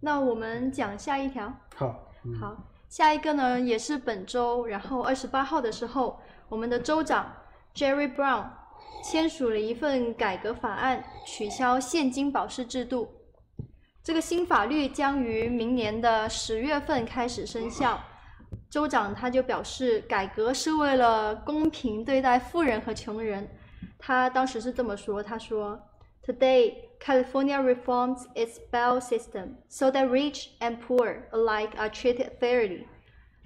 那我们讲下一条。好，嗯好，下一个呢也是本周，然后二十八号的时候，我们的州长 Jerry Brown 签署了一份改革法案，取消现金保释制度。这个新法律将于明年的十月份开始生效。州长他就表示，改革是为了公平对待富人和穷人。他当时是这么说，他说：“Today, California reforms its bail system so that rich and poor alike are treated fairly。”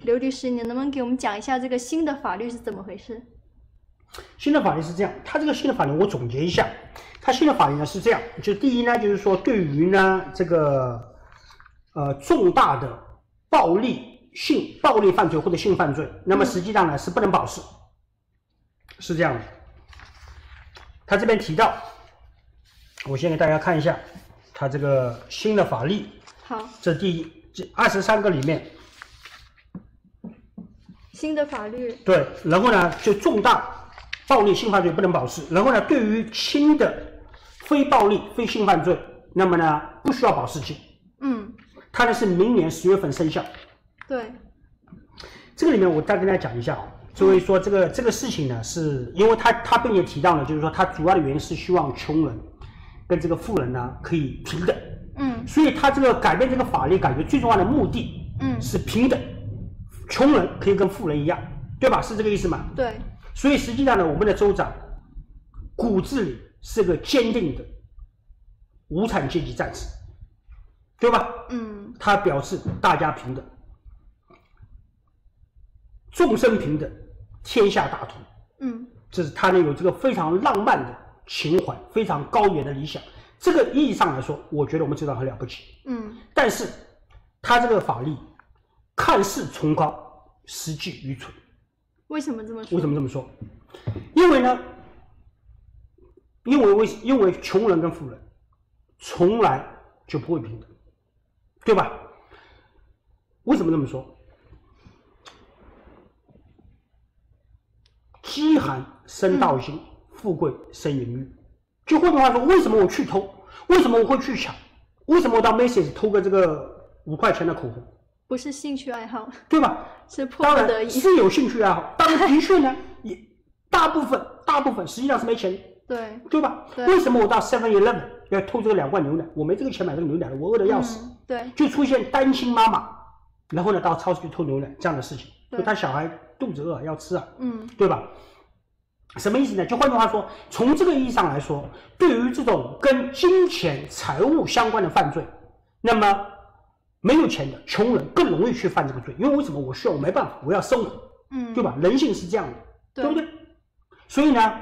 刘律师，你能不能给我们讲一下这个新的法律是怎么回事？新的法律是这样，它这个新的法律我总结一下，它新的法律呢是这样，就第一呢就是说对于呢这个呃重大的暴力性暴力犯罪或者性犯罪，那么实际上呢是不能保释，是这样的。他这边提到，我先给大家看一下他这个新的法律，好，这第一这二十三个里面，新的法律，对，然后呢，就重大暴力性犯罪不能保释，然后呢，对于轻的非暴力非性犯罪，那么呢不需要保释金，嗯，它呢是明年十月份生效。对，这个里面我再跟大家讲一下啊，所以说这个这个事情呢，是因为他他并且提到了，就是说他主要的原因是希望穷人跟这个富人呢可以平等，嗯所以他这个改变这个法律感觉最重要的目的嗯，是平等，穷人可以跟富人一样，对吧？是这个意思吗？对，所以实际上呢，我们的州长骨子里是个坚定的无产阶级战士，对吧？嗯他表示大家平等，众生平等，天下大同。嗯这是他呢有这个非常浪漫的情怀，非常高远的理想。这个意义上来说，我觉得我们州长很了不起。嗯但是，他这个法律看似崇高，实际愚蠢。为什么这么说？为什么这么说？因为呢，因为为因为穷人跟富人从来就不会平等，对吧？为什么这么说？饥寒生盗心，富贵生淫欲。就换句话说，为什么我去偷？为什么我会去抢？为什么我到 Macy's 偷个这个五块钱的口红？不是兴趣爱好，对吧？是迫当不得已。是有兴趣爱好，当然的确呢，也大部分大部分实际上是没钱，对，对吧？对为什么我到 Seven Eleven 要偷这个两罐牛奶？我没这个钱买这个牛奶了，我饿得要死。嗯，对，就出现单亲妈妈，然后呢到超市去偷牛奶这样的事情，对就他小孩肚子饿要吃啊，嗯对吧？什么意思呢？就换句话说，从这个意义上来说，对于这种跟金钱、财务相关的犯罪，那么没有钱的穷人更容易去犯这个罪，因为为什么？我需要，我没办法，我要生活，嗯，对吧？人性是这样的，对不对？所以呢，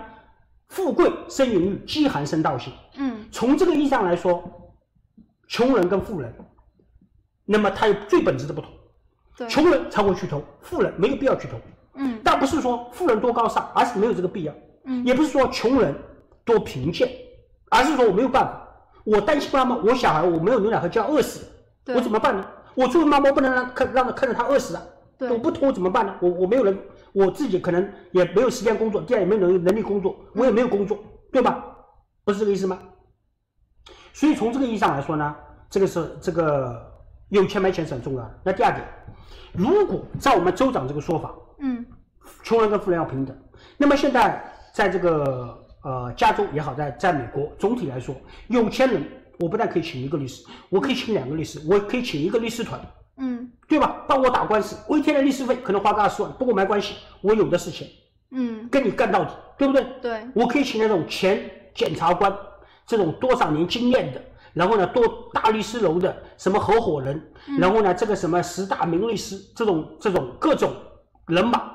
富贵生淫欲，饥寒生盗心。嗯从这个意义上来说，穷人跟富人，那么他有最本质的不同。对，穷人才会去偷，富人没有必要去偷。不是说富人多高尚，而是没有这个必要；嗯也不是说穷人多贫贱，而是说我没有办法。我担心妈妈，我小孩我没有牛奶喝就要饿死，对，我怎么办呢？我作为妈妈不能让看让看着他饿死啊！对我不偷怎么办呢？我我没有人，我自己可能也没有时间工作，第二也没有能能力工作，我也没有工作，对吧？不是这个意思吗？所以从这个意义上来说呢，这个是这个有钱没钱是很重要的。那第二点，如果照我们州长这个说法，嗯穷人跟富人要平等，那么现在在这个呃加州也好，在在美国总体来说，有钱人我不但可以请一个律师，我可以请两个律师，我可以请一个律师团，嗯。对吧？帮我打官司，我一天的律师费可能花个二十万，不过没关系，我有的是钱，嗯，跟你干到底，对不对？对，我可以请那种前检察官，这种多少年经验的，然后呢多大律师楼的什么合伙人，然后呢这个什么十大名律师，这种这种各种人马，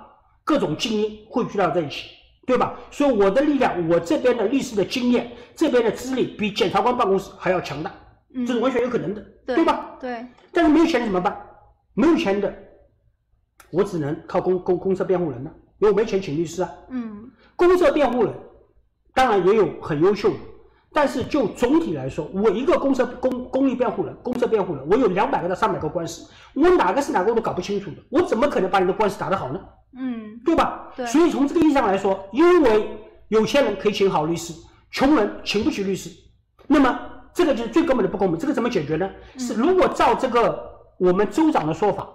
各种精英汇聚到在一起，对吧？所以我的力量，我这边的律师的经验，这边的资历比检察官办公室还要强大，嗯这是完全有可能的，对对吧？对，但是没有钱怎么办？没有钱的，我只能靠公公公社辩护人了，因为我没钱请律师啊。嗯公社辩护人当然也有很优秀的，但是就总体来说，我一个公社公公益辩护人、公社辩护人，我有两百个到三百个官司，我哪个是哪个我都搞不清楚的，我怎么可能把你的官司打得好呢？嗯对吧？对所以从这个意义上来说，因为有钱人可以请好律师，穷人请不起律师，那么这个就是最根本的不公平。这个怎么解决呢？是如果照这个我们州长的说法，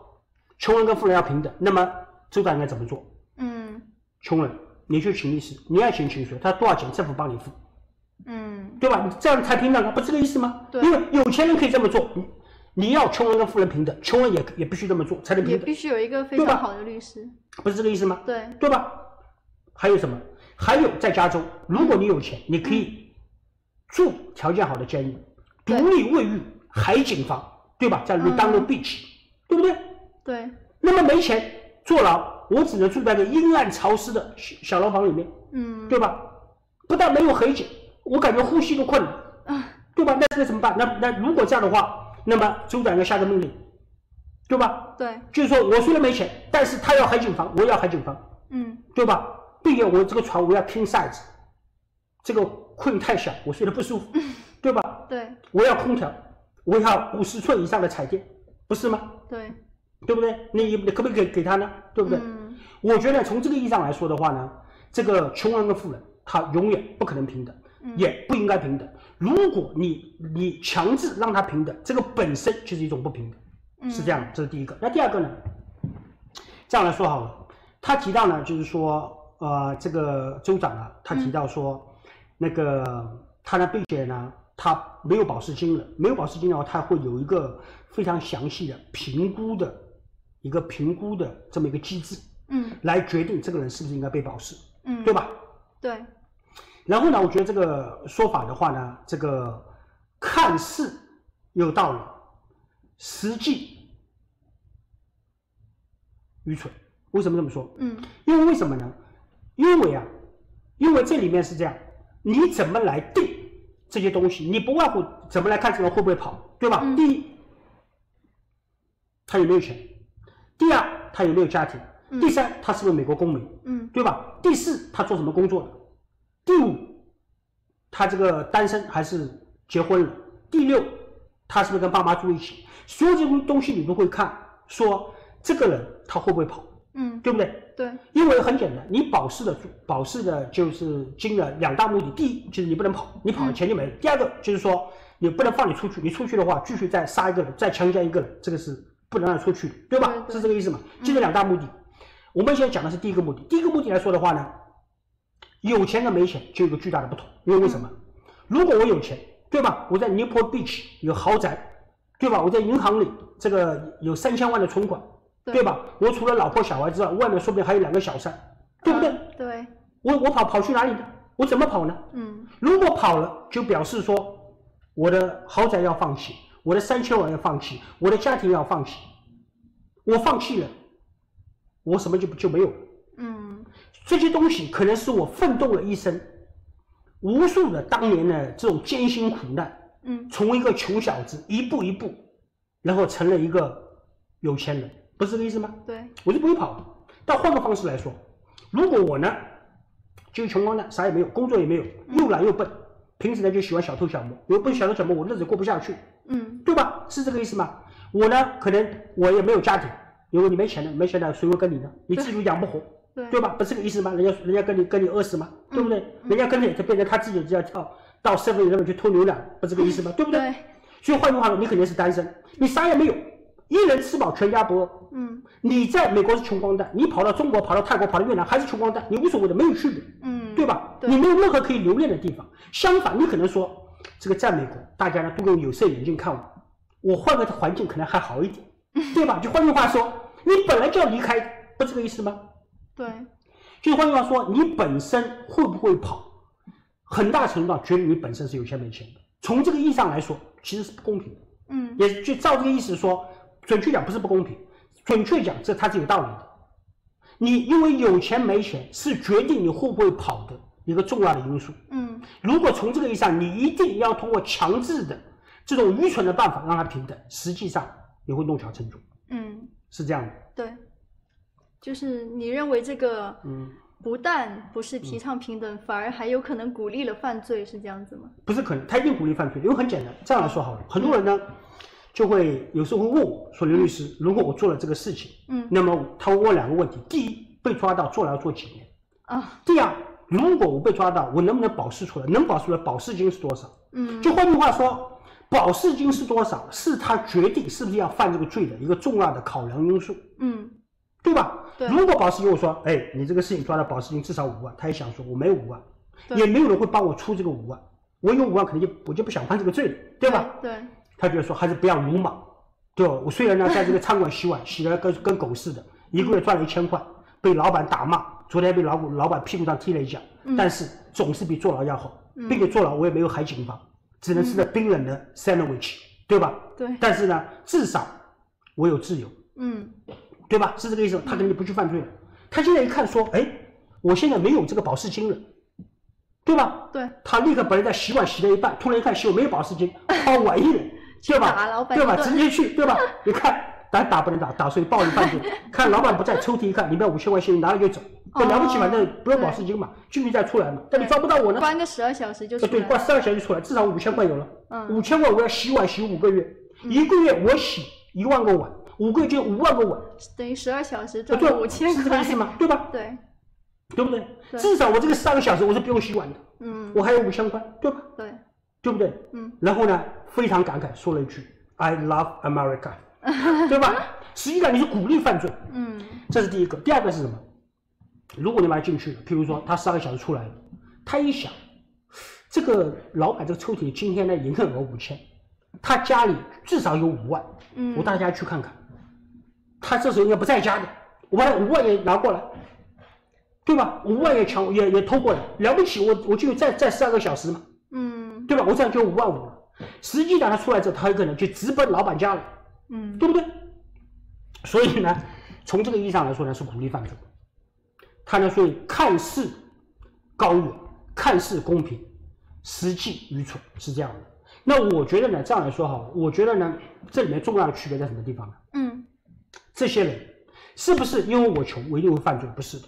穷人跟富人要平等，那么州长应该怎么做？嗯穷人，你去请律师，你爱请请谁？他多少钱，政府帮你付，嗯对吧？你这样才平等啊，不是这个意思吗？对因为有钱人可以这么做，你你要穷人跟富人平等，穷人也也必须这么做才能平等，也必须有一个非常好的律师。不是这个意思吗？对，对吧？还有什么？还有在加州，如果你有钱，你可以住条件好的监狱，独立卫浴、海景房，对吧？在 Redondo 嗯 Beach，、对不对？对，那么没钱坐牢，我只能住在一个阴暗潮湿的小小牢房里面，嗯对吧？不但没有海景，我感觉呼吸都困难，啊，对吧？那这个怎么办？那那如果这样的话，那么州长要下个命令，对吧？对，就是说我虽然没钱，但是他要海景房，我要海景房。嗯对吧？并且我这个床我要 king size，这个困太小，我睡得不舒服，对吧？对我要空调，我要五十寸以上的彩电，不是吗？对，对不对？你你可不可以给给他呢？对不对？嗯我觉得从这个意义上来说的话呢，这个穷人跟富人他永远不可能平等，嗯也不应该平等。如果你你强制让他平等，这个本身就是一种不平等。嗯是这样，这是第一个。那第二个呢？这样来说好了，他提到呢，就是说，呃，这个州长啊，他提到说，那个他呢，并且呢，他没有保释金了，没有保释金的话，他会有一个非常详细的评估的一个评估的这么一个机制，嗯来决定这个人是不是应该被保释，嗯，对吧？对，然后呢，我觉得这个说法的话呢，这个看似有道理，实际愚蠢。为什么这么说？嗯因为为什么呢？因为啊，因为这里面是这样，你怎么来定这些东西？你不外乎怎么来看这个人会不会跑，对吧？嗯第一，他有没有钱；第二，他有没有家庭；嗯第三，他是不是美国公民，嗯对吧？第四，他做什么工作的；第五，他这个单身还是结婚了；第六，他是不是跟爸妈住一起？所有这种东西你都会看，说这个人他会不会跑，嗯对不对？对，因为很简单，你保释的保释的就是金的两大目的，第一就是你不能跑，你跑了钱就没了；第二个就是说你不能放你出去，你出去的话继续再杀一个人，再强奸一个人，这个是不能让出去的，对吧？对对是这个意思嘛？就这两大目的。我们现在讲的是第一个目的，第一个目的来说的话呢，有钱跟没钱就有个巨大的不同，因为为什么？如果我有钱，对吧？我在 Newport Beach 有豪宅，对吧？我在银行里这个有三千万的存款，对对吧？我除了老婆小孩之外，外面说不定还有两个小三，对不对？嗯对，我我跑跑去哪里呢？我怎么跑呢？嗯如果跑了，就表示说我的豪宅要放弃，我的三千万要放弃，我的家庭要放弃，我放弃了，我什么就就没有了。嗯这些东西可能是我奋斗了一生，无数的当年的这种艰辛苦难，嗯从一个穷小子一步一步，然后成了一个有钱人，不是这个意思吗？对，我就不会跑了。但换个方式来说，如果我呢，就是穷光蛋，啥也没有，工作也没有，又懒又笨，平时呢就喜欢小偷小摸，我不是小偷小摸，我日子过不下去，嗯对吧？是这个意思吗？我呢，可能我也没有家庭，因为你没钱了，没钱了，谁会跟你呢？你自己养不活，对对吧？不是这个意思吗？人家人家跟你跟你饿死吗？对不对？嗯人家跟你就变成他自己就要跳到 seven eleven 去偷牛奶，不是这个意思吗？对不对？对，所以换句话说，你肯定是单身，你啥也没有，一人吃饱全家不饿。嗯你在美国是穷光蛋，你跑到中国、跑到泰国、跑到越南还是穷光蛋，你无所谓的，没有区别，嗯，对吧？对你没有任何可以留恋的地方。相反，你可能说，这个在美国，大家呢都用有色眼镜看我，我换个环境可能还好一点，对吧？就换句话说，你本来就要离开，不是这个意思吗？对，就换句话说，你本身会不会跑，很大程度上决定你本身是有钱没钱的。从这个意义上来说，其实是不公平的。嗯也就照这个意思说，准确讲不是不公平，准确讲这它是有道理的。你因为有钱没钱是决定你会不会跑的一个重要的因素。嗯如果从这个意义上，你一定要通过强制的这种愚蠢的办法让它平等，实际上你会弄巧成拙，嗯，是这样的。对，就是你认为这个嗯，不但不是提倡平等，反而还有可能鼓励了犯罪，是这样子吗？不是可能，他一定鼓励犯罪，因为很简单。这样来说好了，很多人呢就会有时候会问我说：“刘律师，如果我做了这个事情，嗯那么他会问两个问题：第一，被抓到坐牢坐几年？啊，第二，如果我被抓到，我能不能保释出来？能保释出来，保释金是多少？嗯就换句话说，保释金是多少，是他决定是不是要犯这个罪的一个重要的考量因素，嗯，对吧？对。如果保释金我说，哎，你这个事情抓到保释金至少五万，他也想说我没有五万，也没有人会帮我出这个五万，我有五万肯定就我就不想犯这个罪了，对吧？对，他觉得说还是不要鲁莽，对吧？我虽然呢在这个餐馆洗碗洗的跟跟狗似的，一个月赚了一千块，被老板打骂，昨天被老老板屁股上踢了一脚，嗯。但是总是比坐牢要好，嗯。并且坐牢我也没有海景房，只能吃着冰冷的 sandwich，对吧？对，但是呢，至少我有自由，嗯，对吧？是这个意思吗，他肯定不去犯罪了。他现在一看说，哎，我现在没有这个保释金了，对吧？对，他立刻本来在洗碗洗了一半，突然一看洗碗没有保释金，抛碗一人，对吧？打老板对吧？直接去，对吧？你看打打不能打，打所以暴力犯罪。看老板不在，抽屉一看，里面五千块现金拿了就走，那了不起，哦反正不用保释金嘛，进去再出来嘛。但你抓不到我呢？关个十二小时就出来对。关十二小时出来，至少五千块有了。嗯五千块我要洗碗洗五个月，一个月我洗一万个碗，五个月就五万个碗，等于十二小时赚五千块是这个意。思吗？对吧？对，对不对？对至少我这个十二个小时我是不用洗碗的，嗯，我还有五千块，对吧？对，对不对？嗯，然后呢，非常感慨说了一句 “I love America”，对吧？实际上你是鼓励犯罪，嗯，这是第一个。第二个是什么？如果你把他进去了，譬如说他十二个小时出来了，他一想，这个老板这个抽屉里今天呢营业额五千，他家里至少有五万，嗯我大家去看看，他这时候应该不在家的，我把他五万也拿过来，对吧？五万也抢也也偷过来，了不起，我我就再再十二个小时嘛，嗯，对吧？我这样就五万五了。实际上他出来之后，他有可能就直奔老板家了，嗯，对不对？所以呢，从这个意义上来说呢，是鼓励犯罪。他呢，所以看似高远，看似公平，实际愚蠢，是这样的。那我觉得呢，这样来说哈，我觉得呢，这里面重要的区别在什么地方呢？嗯，这些人是不是因为我穷，我一定会犯罪？不是的，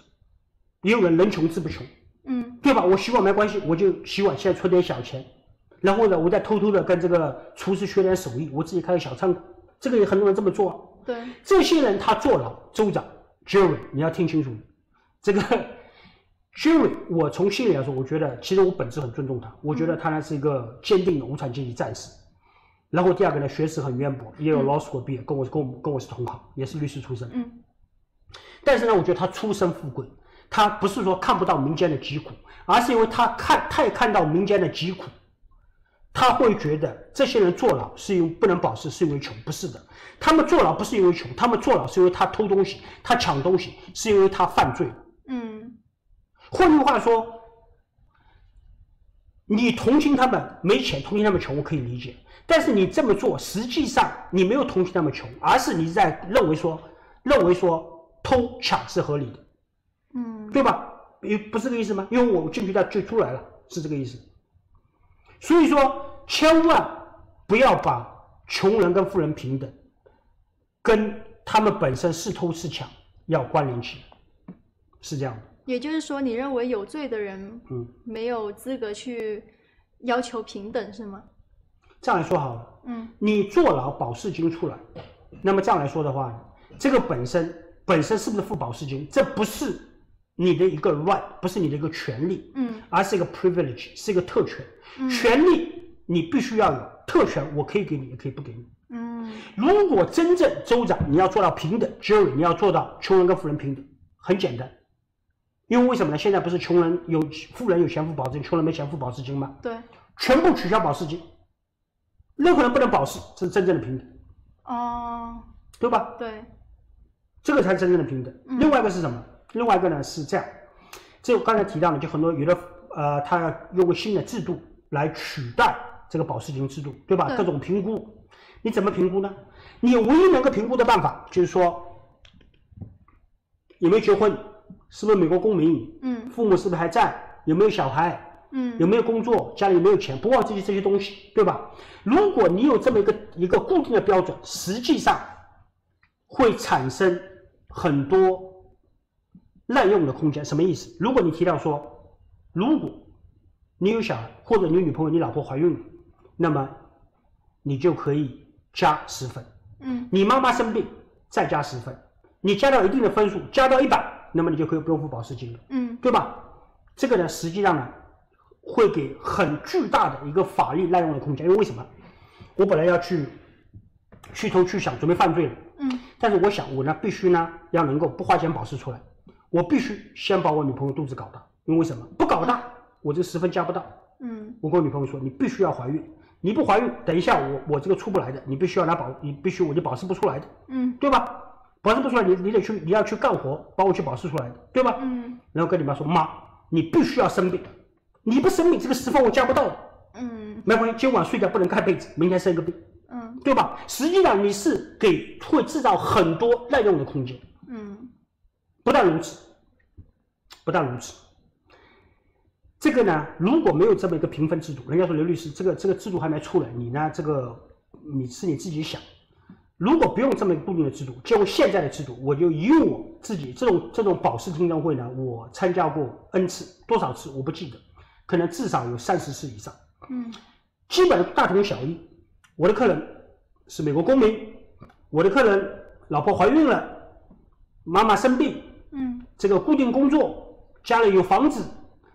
也有人人穷志不穷，嗯，对吧？我洗碗没关系，我就洗碗，现在存点小钱，然后呢，我再偷偷的跟这个厨师学点手艺，我自己开个小餐馆，这个也很多人这么做啊。对，这些人他坐牢，州长 Jerry，你要听清楚，这个 Jerry，我从心里来说，我觉得其实我本质很尊重他，我觉得他呢是一个坚定的无产阶级战士。然后第二个呢，学识很渊博，也有嗯 law school 毕业，跟我跟我跟我是同行，也是律师出身。嗯，但是呢，我觉得他出身富贵，他不是说看不到民间的疾苦，而是因为他看太看到民间的疾苦，他会觉得这些人坐牢是因为不能保释，是因为穷，不是的，他们坐牢不是因为穷，他们坐牢是因为他偷东西，他抢东西，是因为他犯罪。嗯，换句话说，你同情他们没钱，同情他们穷，我可以理解。但是你这么做，实际上你没有同情他们穷，而是你在认为说，认为说偷抢是合理的。嗯，对吧？也不是这个意思吗？因为我进去他就出来了，是这个意思。所以说，千万不要把穷人跟富人平等，跟他们本身是偷是抢要关联起来，是这样的。也就是说，你认为有罪的人嗯，没有资格去要求平等，是吗？这样来说好了，嗯你坐牢保释金出来，那么这样来说的话，这个本身本身是不是付保释金？这不是你的一个 right，不是你的一个权利，嗯而是一个 privilege，是一个特权。嗯权利你必须要有，特权我可以给你，也可以不给你。嗯如果真正州长你要做到平等，jury 你要做到穷人跟富人平等，很简单。因为为什么呢？现在不是穷人有富人有钱付保证金，穷人没钱付保释金吗？对，全部取消保释金，任何人不能保释，这是真正的平等，哦，对吧？对，这个才是真正的平等。嗯另外一个是什么？另外一个呢是这样，这我刚才提到的，就很多有的呃，他要用个新的制度来取代这个保释金制度，对吧？对各种评估，你怎么评估呢？你唯一能够评估的办法就是说，有没有结婚，是不是美国公民，嗯。父母是不是还在，有没有小孩，嗯。有没有工作，家里有没有钱，不忘记这些东西，对吧？如果你有这么一个一个固定的标准，实际上会产生很多滥用的空间。什么意思？如果你提到说，如果你有小孩，或者你女朋友，你老婆怀孕了，那么你就可以加十分。嗯。你妈妈生病再加十分，你加到一定的分数，加到一百，那么你就可以不用付保释金了。嗯对吧？这个呢，实际上呢，会给很巨大的一个法律滥用的空间。因为为什么？我本来要去去偷去抢准备犯罪了，嗯但是我想我呢必须呢要能够不花钱保释出来，我必须先把我女朋友肚子搞大，因为什么？不搞大，我这十分加不到。嗯我跟我女朋友说，你必须要怀孕，你不怀孕，等一下我我这个出不来的，你必须要拿保，你必须我就保释不出来的，嗯对吧？保释不出来，你你得去你要去干活，帮我去保释出来的，对吧？嗯然后跟你妈说，妈，你必须要生病，你不生病，这个十分我加不到的，嗯没关系，今晚睡觉不能盖被子，明天生个病，嗯对吧？实际上你是给会制造很多滥用的空间。嗯不但如此，不但如此，这个呢，如果没有这么一个评分制度，人家说刘律师，这个这个制度还没出来，你呢，这个你是你自己想。如果不用这么一个固定的制度，就用现在的制度，我就以我自己这种这种保释听证会呢，我参加过 n 次，多少次我不记得，可能至少有三十次以上，嗯基本大同小异。我的客人是美国公民，我的客人老婆怀孕了，妈妈生病，嗯这个固定工作，家里有房子，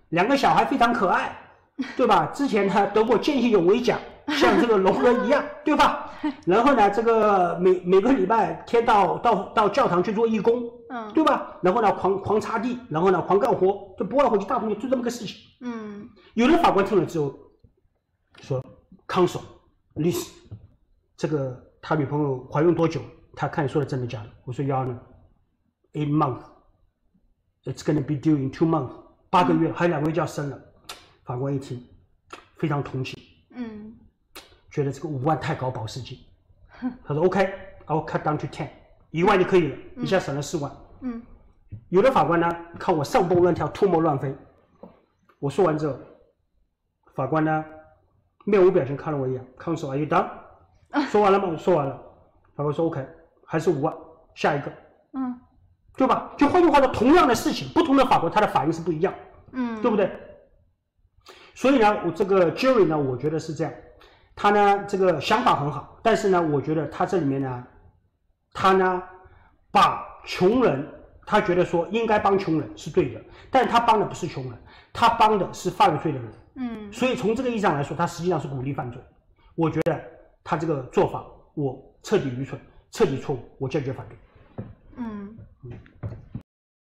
两个小孩非常可爱，对吧？之前呢得过见义勇为奖，像这个龙人一样，对吧？然后呢，这个每每个礼拜天到到到教堂去做义工，嗯对吧？然后呢狂狂擦地，然后呢狂干活，就不外乎就大同就这么个事情。嗯有的法官听了之后说：“康手律师，这个他女朋友怀孕多久？他看你说的真的假的？”我说：“Your Honor, eight months. It's gonna be due in two months. 八个月，还有两个月就要生了。”法官一听，非常同情，嗯觉得这个五万太高保释金，他说：“OK, I'll cut down to ten，一万就可以了，一下省了四万。”嗯有的法官呢，看我上蹦乱跳，唾沫乱飞。我说完之后，法官呢，面无表情看了我一眼，Counsel, are you done？说完了吗？我说完了。法官说 OK，还是五万，下一个，嗯对吧？就换句话说，同样的事情，不同的法官他的反应是不一样，嗯，对不对？所以呢，我这个 jury 呢，我觉得是这样，他呢这个想法很好，但是呢，我觉得他这里面呢，他呢把穷人，他觉得说应该帮穷人是对的，但是他帮的不是穷人，他帮的是犯罪的人，嗯所以从这个意义上来说，他实际上是鼓励犯罪。我觉得他这个做法，我彻底愚蠢，彻底错误，我坚决反对。嗯